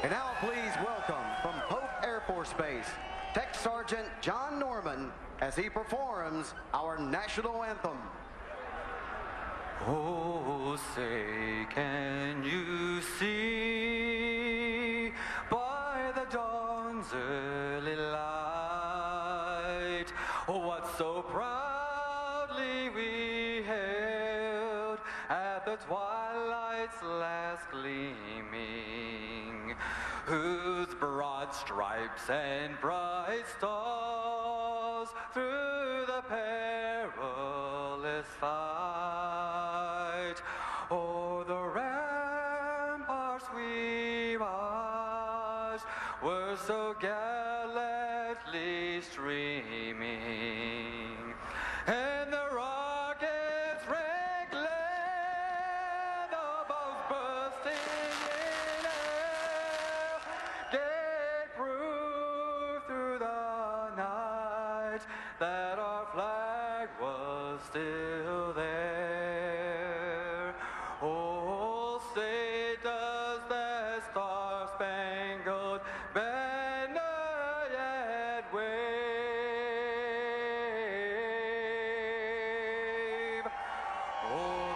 And now please welcome from Pope Air Force Base, Tech Sergeant John Norman as he performs our national anthem. Oh, say, can you see by the dawn's early light what so proudly we hailed at the twilight's last gleaming, whose broad stripes and bright stars through the perilous fight o'er the ramparts we marched were so gallantly streaming. that our flag was still there. Oh, say does that star-spangled banner yet wave? Oh,